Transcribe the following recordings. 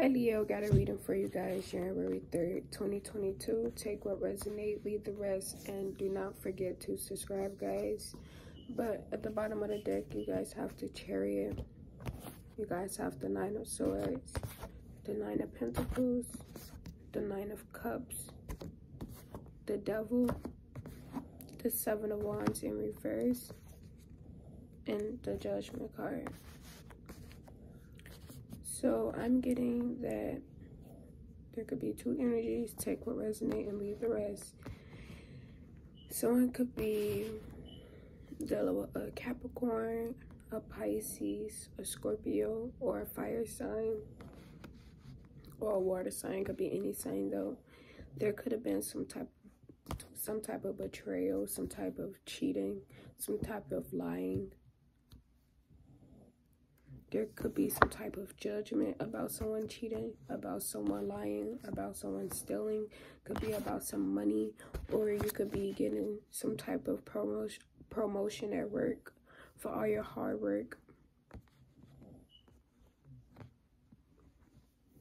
Hi Leo, got a reading for you guys January 3rd, 2022. Take what resonate, leave the rest, and do not forget to subscribe, guys. But at the bottom of the deck, you guys have the chariot. You guys have the nine of swords, the nine of pentacles, the nine of cups, the devil, the seven of wands in reverse, and the judgment card. So I'm getting that there could be two energies. Take what resonate and leave the rest. Someone could be dealing with a Capricorn, a Pisces, a Scorpio, or a fire sign. Or a water sign. Could be any sign though. There could have been some type some type of betrayal, some type of cheating, some type of lying there could be some type of judgment about someone cheating, about someone lying, about someone stealing, could be about some money, or you could be getting some type of promotion promotion at work for all your hard work.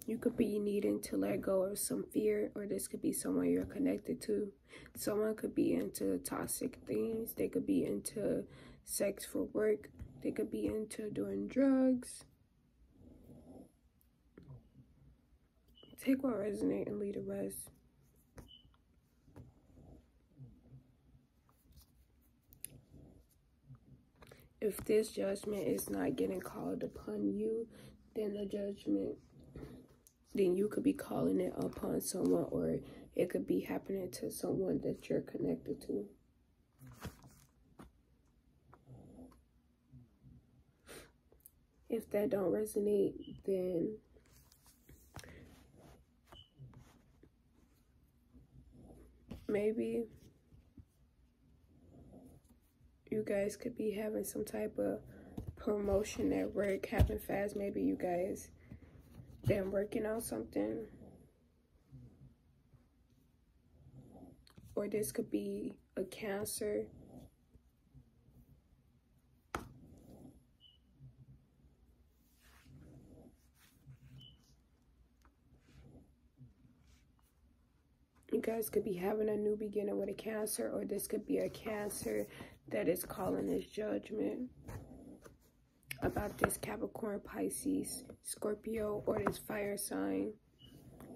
You could be needing to let go of some fear, or this could be someone you're connected to. Someone could be into toxic things. They could be into sex for work. They could be into doing drugs. Take what resonate and leave the rest. If this judgment is not getting called upon you, then the judgment, then you could be calling it upon someone or it could be happening to someone that you're connected to. If that don't resonate, then maybe you guys could be having some type of promotion at work happen fast. Maybe you guys been working on something. Or this could be a cancer you guys could be having a new beginning with a cancer or this could be a cancer that is calling this judgment about this Capricorn, Pisces, Scorpio, or this fire sign.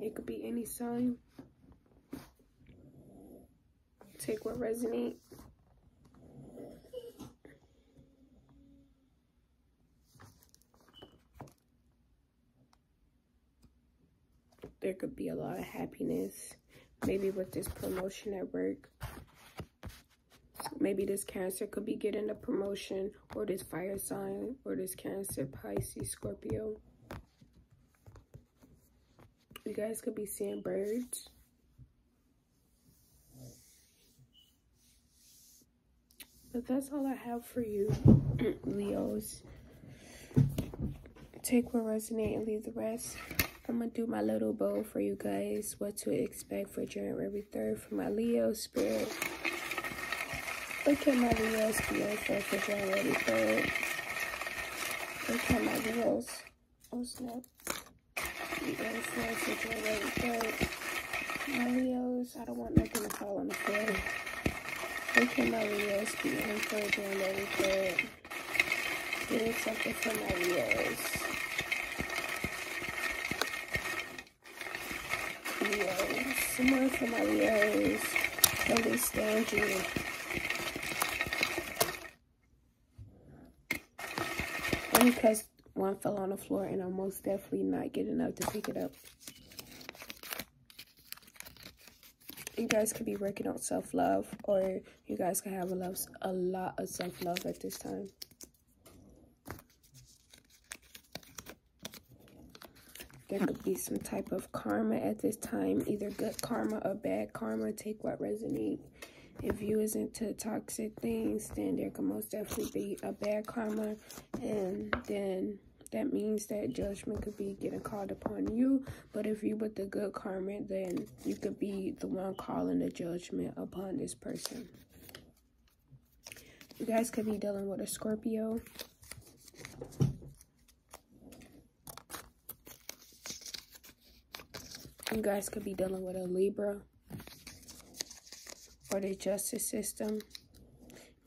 It could be any sign. Take what resonate. There could be a lot of happiness maybe with this promotion at work maybe this cancer could be getting a promotion or this fire sign or this cancer pisces scorpio. You guys could be seeing birds. But that's all i have for you leos. Take what resonates and leave the rest I'm gonna do my little bow for you guys. What to expect for January 3rd for my Leo spirit. Look at my Leo's beautiful for January 3rd. Look at my Leo's. Oh snap. Leo's for January 3rd. My Leos, I don't want nothing to fall on the floor. Look at my Leo's beautiful for January 3rd. Doing something for my Leos. You. And because one fell on the floor and I'm most definitely not getting up to pick it up. You guys could be working on self-love or you guys can have a, love, a lot of self-love at this time. There could be some type of karma at this time, either good karma or bad karma. Take what resonates. If you is into toxic things, then there could most definitely be a bad karma. And then that means that judgment could be getting called upon you. But if you with the good karma, then you could be the one calling the judgment upon this person. You guys could be dealing with a Scorpio. You guys could be dealing with a Libra or the justice system.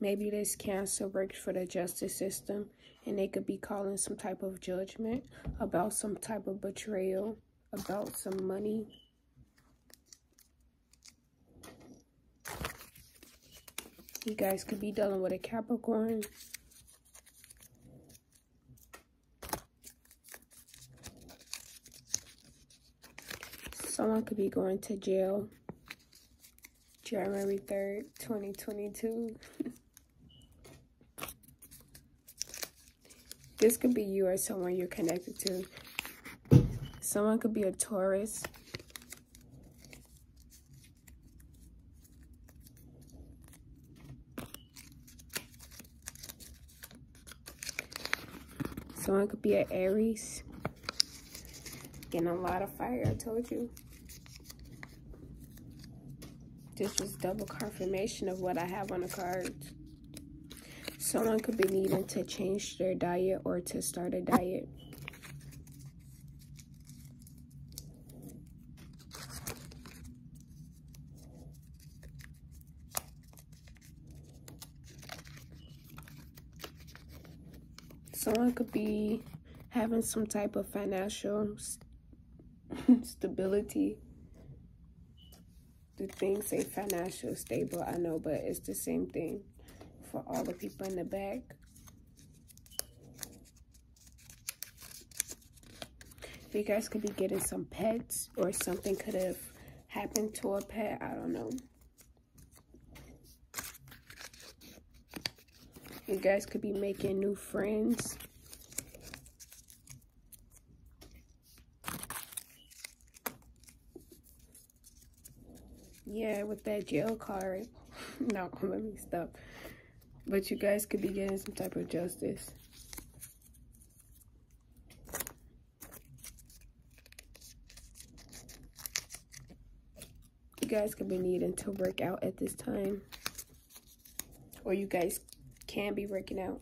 Maybe this Cancer works for the justice system and they could be calling some type of judgment about some type of betrayal, about some money. You guys could be dealing with a Capricorn. Someone could be going to jail January 3rd, 2022. this could be you or someone you're connected to. Someone could be a Taurus. Someone could be an Aries. Getting a lot of fire, I told you. This was double confirmation of what I have on the cards. Someone could be needing to change their diet or to start a diet. Someone could be having some type of financial stability the thing say financial stable, I know, but it's the same thing for all the people in the back. You guys could be getting some pets or something could have happened to a pet. I don't know. You guys could be making new friends. Yeah, with that jail card. no, let me stop. But you guys could be getting some type of justice. You guys could be needing to work out at this time. Or you guys can be working out.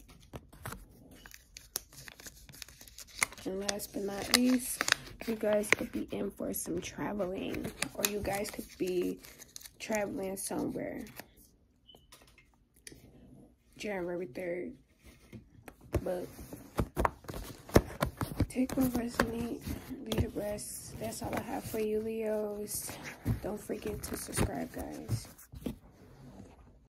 And last but not least, you guys could be in for some traveling. Or you guys could be traveling somewhere. January 3rd. But take what resonate, leave the rest. That's all I have for you, Leos. Don't forget to subscribe, guys.